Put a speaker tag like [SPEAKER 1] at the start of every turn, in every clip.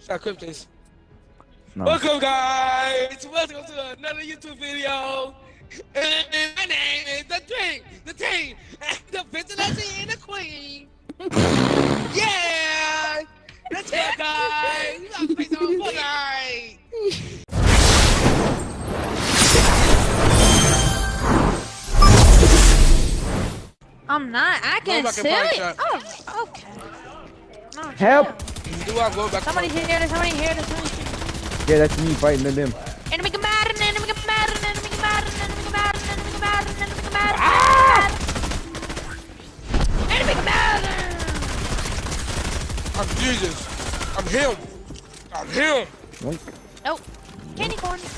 [SPEAKER 1] Start clip this.
[SPEAKER 2] No.
[SPEAKER 1] Welcome, guys. Welcome to another YouTube video. And my name is the Dream, the Team, the Vigilante and the Queen. yeah. Let's go, guys. We got to play some Fortnite.
[SPEAKER 3] I'm not. I can
[SPEAKER 1] back
[SPEAKER 3] see it. Oh, okay. No,
[SPEAKER 2] Help!
[SPEAKER 1] Do I go back?
[SPEAKER 3] Somebody here, there's somebody here, there's somebody here.
[SPEAKER 2] Yeah, that's me fighting them.
[SPEAKER 3] Enemy combatant, enemy combatant, enemy combatant, enemy combatant, enemy combatant, enemy combatant.
[SPEAKER 1] Ah!
[SPEAKER 3] Enemy combatant!
[SPEAKER 1] I'm Jesus. I'm him. I'm him.
[SPEAKER 2] Yoink.
[SPEAKER 3] Nope. Candy corn.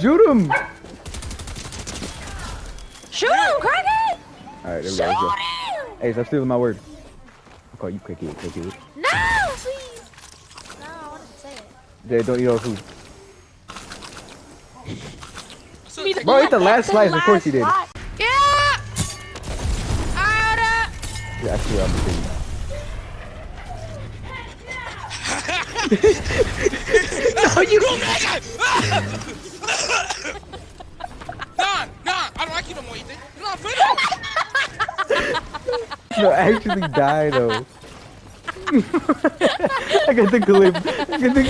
[SPEAKER 2] Shoot him!
[SPEAKER 3] Shoot him, crackhead!
[SPEAKER 2] Alright, there we go. let's go. Hey, stop stealing my word. I'll call you cookie, cookie.
[SPEAKER 3] No, please. No, I wanted to say it.
[SPEAKER 2] Yeah, don't eat all food.
[SPEAKER 1] So,
[SPEAKER 3] the-
[SPEAKER 2] Bro, eat the last
[SPEAKER 3] The
[SPEAKER 2] slice. Of course he did.
[SPEAKER 3] last slice. Yeah! Out
[SPEAKER 2] Yeah, actually, I'm kidding.
[SPEAKER 1] no, you don't No,
[SPEAKER 2] actually die though. I got the clip. I got the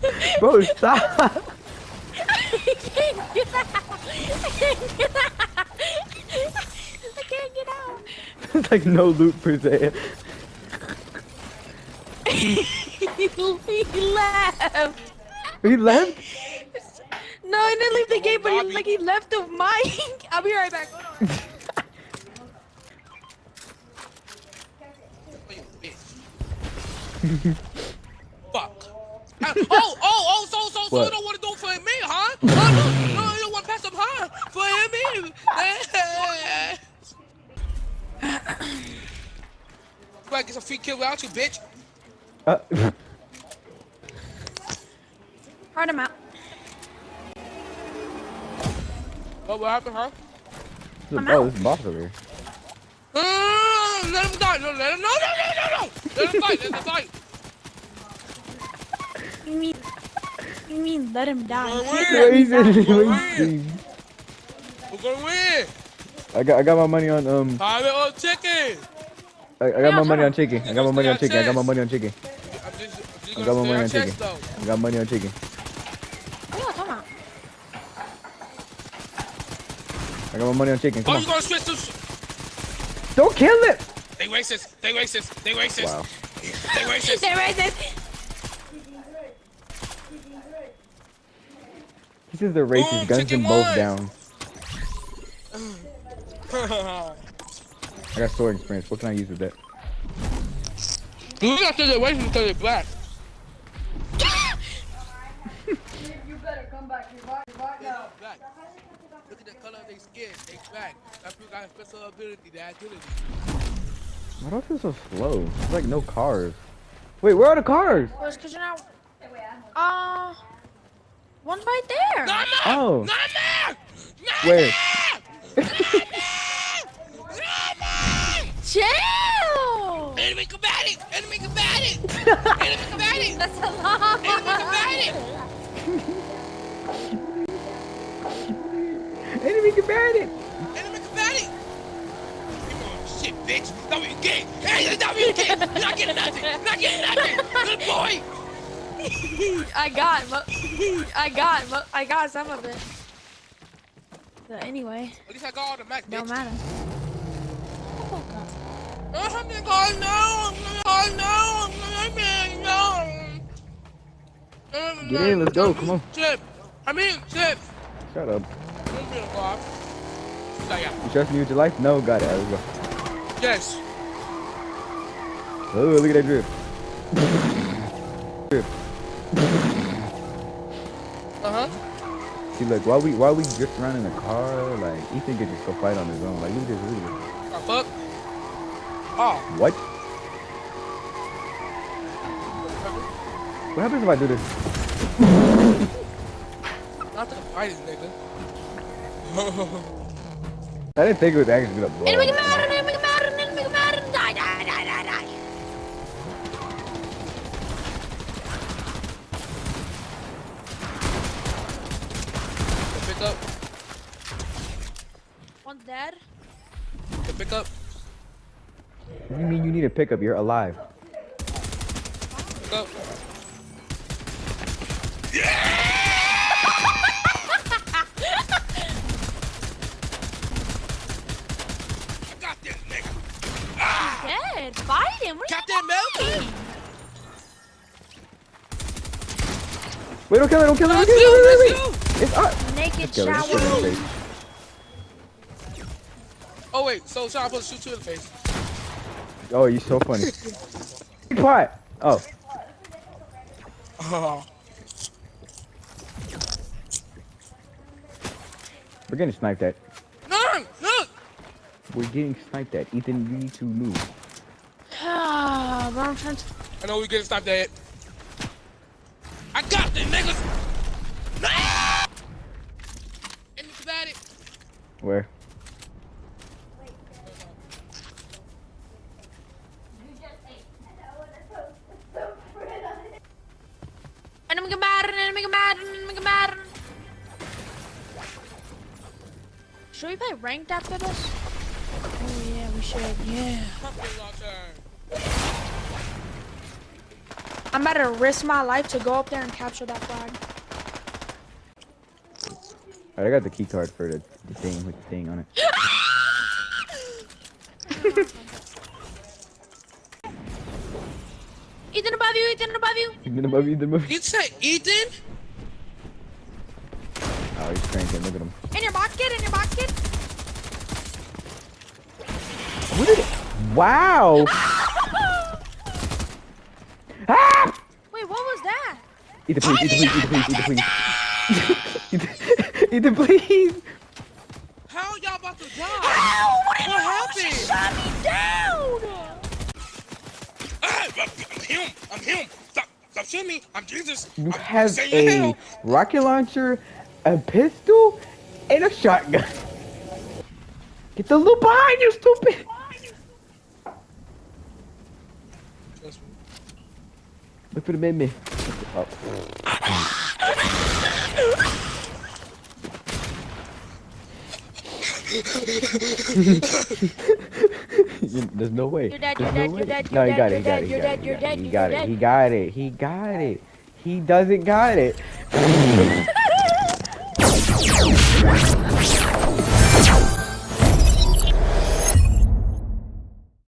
[SPEAKER 2] clip. Bro, stop.
[SPEAKER 3] I can't get out. I can't get out. I can't get out.
[SPEAKER 2] It's like no loot per se.
[SPEAKER 3] he left.
[SPEAKER 2] He left?
[SPEAKER 3] No, he didn't leave the game, but he, like he left the mic. I'll be right back. Hold on.
[SPEAKER 1] Oh, you bitch. Fuck. Oh, oh, oh, so, so, so
[SPEAKER 2] What?
[SPEAKER 1] you don't want to do it for me, huh? Oh, no, no, you don't want to pass up, huh? For me. You gotta get some free kill without you, bitch.
[SPEAKER 2] Uh,
[SPEAKER 3] Hard him out.
[SPEAKER 1] Oh, what happened, huh?
[SPEAKER 3] I'm
[SPEAKER 2] oh,
[SPEAKER 3] out.
[SPEAKER 2] this boss over here.
[SPEAKER 1] Mm, let him die. No, let him, no, no, no, no, no. Let him fight, let.
[SPEAKER 3] You mean, you mean let him die?
[SPEAKER 1] We're
[SPEAKER 3] Let
[SPEAKER 2] Yo,
[SPEAKER 3] him
[SPEAKER 2] he's in
[SPEAKER 3] die.
[SPEAKER 2] the
[SPEAKER 1] We're
[SPEAKER 2] wing
[SPEAKER 1] winning. We're gonna win.
[SPEAKER 2] I got I got my money on um
[SPEAKER 1] Have it on chicken.
[SPEAKER 2] I, I got
[SPEAKER 3] Yeah,
[SPEAKER 2] my money on chicken. I got my money on chicken. I got my money on chicken.
[SPEAKER 1] I'm just, I'm just
[SPEAKER 2] I got my money
[SPEAKER 1] on
[SPEAKER 2] on chicken.
[SPEAKER 1] though.
[SPEAKER 2] I got money on chicken.
[SPEAKER 3] What are you talking about?
[SPEAKER 2] I got my money on chicken. Come
[SPEAKER 1] Oh,
[SPEAKER 2] on.
[SPEAKER 1] you gonna switch to?
[SPEAKER 2] Don't kill it.
[SPEAKER 1] They racist. They racist. They racist.
[SPEAKER 2] Wow.
[SPEAKER 1] They racist.
[SPEAKER 3] They're racist.
[SPEAKER 2] This is the racist
[SPEAKER 1] Boom,
[SPEAKER 2] guns them both down. I got sword experience. What can I use with that?
[SPEAKER 1] you got to the racist because they're black.
[SPEAKER 4] You better come back here right, right now.
[SPEAKER 1] Black. Look at the color of their skin. They black. That people got a special ability. That ability.
[SPEAKER 2] Why do I feel so slow? There's like no cars. Wait, where are the cars?
[SPEAKER 3] Well, it's because you're not. Uh, one right there.
[SPEAKER 1] Not more.
[SPEAKER 2] Oh.
[SPEAKER 1] Not more. Not
[SPEAKER 2] Where?
[SPEAKER 1] more. Not more.
[SPEAKER 3] Chill.
[SPEAKER 1] Enemy combatant. Enemy combatant. Enemy combatant.
[SPEAKER 3] That's a lot.
[SPEAKER 1] Enemy combatant.
[SPEAKER 2] Enemy combatant!
[SPEAKER 1] Enemy combatant. Come on, shit, bitch. That what you get. Hey, that what you get. You're not getting nothing. You're not getting nothing. Good boy.
[SPEAKER 3] I got, mo- I got, mo- I got some of it. But anyway,
[SPEAKER 1] At least I got all the max, bitch.
[SPEAKER 3] don't matter.
[SPEAKER 1] Oh my god, no! Oh no! No!
[SPEAKER 2] Get in, let's go, come on.
[SPEAKER 1] Chip! I mean, Chip!
[SPEAKER 2] Shut up.
[SPEAKER 1] Don't be a god. So, yeah.
[SPEAKER 2] You trust me with your life? No, got it. Let's go.
[SPEAKER 1] Yes.
[SPEAKER 2] Oh, look at that drip. drip.
[SPEAKER 1] Uh-huh.
[SPEAKER 2] See, like, why we why we drift around in a car? Like, Ethan could just go fight on his own. Like, look at this, look at this.
[SPEAKER 1] Oh, fuck. Oh.
[SPEAKER 2] What? What happens if I do this?
[SPEAKER 1] Not to fight nigga.
[SPEAKER 2] I didn't think it was actually gonna blow.
[SPEAKER 1] Can pick up.
[SPEAKER 2] What do you mean you need a pickup? You're alive.
[SPEAKER 1] Pick up. I got this nigga.
[SPEAKER 3] Dead. Fight him. What are
[SPEAKER 1] Got that
[SPEAKER 3] you
[SPEAKER 1] milk?
[SPEAKER 3] doing?
[SPEAKER 2] Wait, don't kill it, don't kill it, don't
[SPEAKER 1] Let's
[SPEAKER 2] kill
[SPEAKER 1] go,
[SPEAKER 2] it, wait, wait,
[SPEAKER 1] let's
[SPEAKER 2] wait.
[SPEAKER 1] go.
[SPEAKER 2] It's us.
[SPEAKER 3] Naked
[SPEAKER 2] Let's go, let's shoot
[SPEAKER 3] shower.
[SPEAKER 2] him in the face.
[SPEAKER 1] Oh wait, so Sean supposed to shoot you in the face.
[SPEAKER 2] Oh, you're so funny. Be quiet. Oh,
[SPEAKER 1] Oh.
[SPEAKER 2] we're getting sniped at.
[SPEAKER 1] No, look.
[SPEAKER 2] We're getting sniped at. Ethan, you need to move.
[SPEAKER 3] Ah, but I'm trying to.
[SPEAKER 1] I know we're getting sniped at. I got them niggas. Ah! And you got it.
[SPEAKER 2] Where?
[SPEAKER 3] Should we play ranked after this? Oh yeah, we should. Yeah. I'm about to risk my life to go up there and capture that flag.
[SPEAKER 2] Alright, I got the key card for the, the thing with the thing on it.
[SPEAKER 3] Ethan above you, Ethan above you.
[SPEAKER 2] Ethan above you, Ethan above you.
[SPEAKER 1] You say Ethan?
[SPEAKER 2] Oh, he's cranking. Look at him.
[SPEAKER 3] In your box, kid, in your box, kid.
[SPEAKER 2] What did it? Wow! ah!
[SPEAKER 3] Wait, what was that?
[SPEAKER 2] Ethan, please, Ethan, please, Ethan, please, Ethan, please. Ethan, Ethan, please.
[SPEAKER 1] How y'all about to die?
[SPEAKER 3] Ow, what,
[SPEAKER 1] What happened?
[SPEAKER 3] Shot me down.
[SPEAKER 1] Ah, I'm him. I'm him. Stop. Stop shooting me. I'm Jesus.
[SPEAKER 2] You
[SPEAKER 1] I'm
[SPEAKER 2] have a
[SPEAKER 1] hell.
[SPEAKER 2] rocket launcher, a pistol, and a shotgun. Get the loot behind you, stupid!
[SPEAKER 1] Me.
[SPEAKER 2] Look for the mid. Oh. There's no way.
[SPEAKER 3] You're dead,
[SPEAKER 2] There's
[SPEAKER 3] you're
[SPEAKER 2] no
[SPEAKER 3] dead, you're dead,
[SPEAKER 2] No,
[SPEAKER 3] you're
[SPEAKER 2] he got
[SPEAKER 3] dead,
[SPEAKER 2] it. He got it. He
[SPEAKER 3] you're dead, you're dead,
[SPEAKER 2] He
[SPEAKER 3] you're
[SPEAKER 2] got
[SPEAKER 3] dead.
[SPEAKER 2] it. He got it. He got it. He doesn't got it.